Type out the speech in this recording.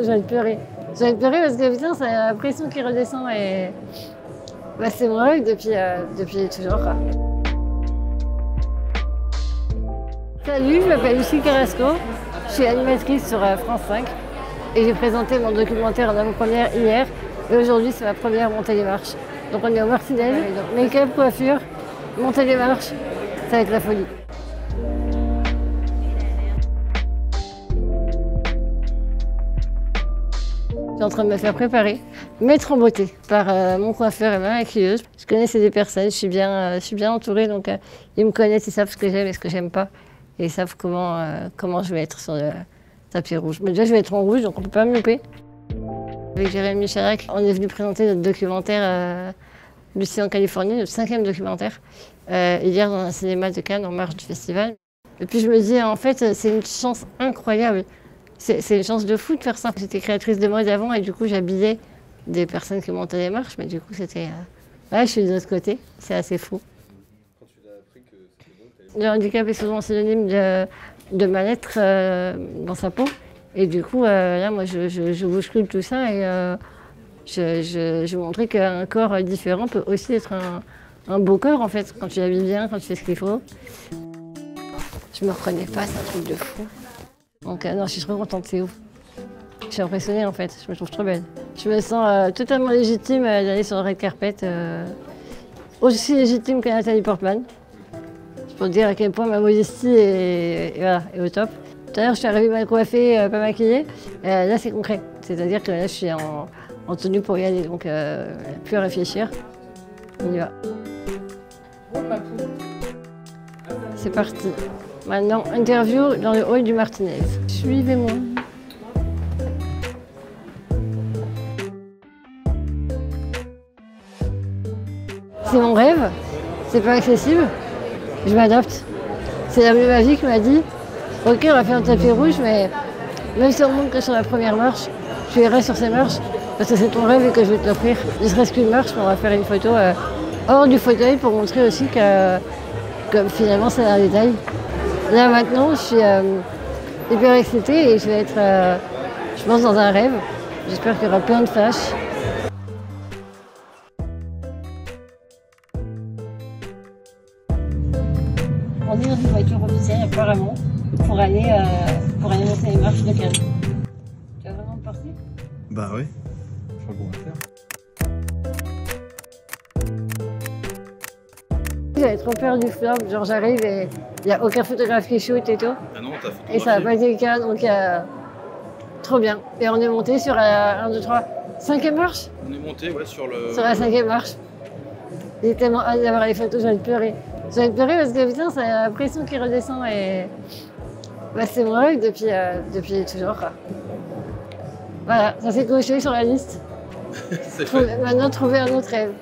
J'ai envie de pleurer. J'ai envie de pleurer parce que putain, c'est la pression qui redescend et bah, c'est mon rêve depuis, euh, depuis toujours. Quoi. Salut, je m'appelle Lucie Carrasco. Je suis animatrice sur euh, France 5 et j'ai présenté mon documentaire en avant-première hier. Et aujourd'hui, c'est ma première montée des marches. Donc on est au Martinez. Make-up, coiffure, montée des marches, ça va être la folie. Suis en train de me faire préparer, mettre en beauté par euh, mon coiffeur et ma maquilleuse. Je connais ces deux personnes, je suis bien, euh, je suis bien entourée, donc euh, ils me connaissent, ils savent ce que j'aime et ce que j'aime pas. Et ils savent comment, comment je vais être sur le tapis rouge. Mais déjà, je vais être en rouge, donc on peut pas me louper. Avec Jérémy Chirac, on est venu présenter notre documentaire Lucie en Californie, notre cinquième documentaire, hier dans un cinéma de Cannes en marge du festival. Et puis je me dis, en fait, c'est une chance incroyable. C'est une chance de fou de faire ça. J'étais créatrice de mode avant et du coup, j'habillais des personnes qui montaient les marches, mais du coup, c'était. euh, Ouais, je suis de l'autre côté, c'est assez fou. Le handicap est souvent synonyme de, de mal-être euh, dans sa peau. Et du coup, euh, là, moi, je, je, je bouscule tout ça et euh, je, je, je montrais qu'un corps différent peut aussi être un, un beau corps, en fait, quand tu l'habilles bien, quand tu fais ce qu'il faut. Je me reconnais pas, c'est un truc de fou. Donc, euh, non, je suis trop contente, c'est ouf. Je suis impressionnée, en fait, je me trouve trop belle. Je me sens euh, totalement légitime euh, d'aller sur le red carpet, aussi légitime que Nathalie Portman. C'est pour dire à quel point ma modestie est, au top. Tout à l'heure, je suis arrivée mal coiffée, pas maquillée. Là, c'est concret. C'est-à-dire que là, je suis en, en tenue pour y aller, donc plus à réfléchir. On y va. C'est parti. Maintenant, interview dans le hall du Martinez. Suivez-moi. C'est mon rêve, c'est pas accessible, je m'adapte. C'est la ma vie qui m'a dit Ok, on va faire un tapis rouge, mais même si on monte que sur la première marche, tu irai sur ces marches parce que c'est ton rêve et que je vais te l'offrir. Ne serait-ce qu'une marche, mais on va faire une photo euh, hors du fauteuil pour montrer aussi que, que finalement c'est un détail. Là maintenant, je suis euh, hyper excitée et je vais être, euh, je pense, dans un rêve. J'espère qu'il y aura plein de flashs. On est dans une voiture officielle apparemment pour aller, euh, pour aller monter les marches de Cannes. Tu vas vraiment partir Bah ouais. Je crois qu'on va faire. J'avais trop peur du flop, genre j'arrive et il n'y a aucun photographe qui shoot et tout. Ah non, t'as Et ça n'a pas été le cas, donc euh, trop bien. Et on est monté sur la 1, 2, 3, cinquième marche? On est monté ouais, sur le. Sur la cinquième marche. J'ai tellement hâte d'avoir les photos, j'ai envie de pleurer. J'ai envie de pleurer parce que putain, c'est la pression qui redescend et bah, c'est mon rêve depuis, euh, depuis toujours. quoi. Voilà, ça s'est coché sur la liste. Maintenant, trouver un autre rêve.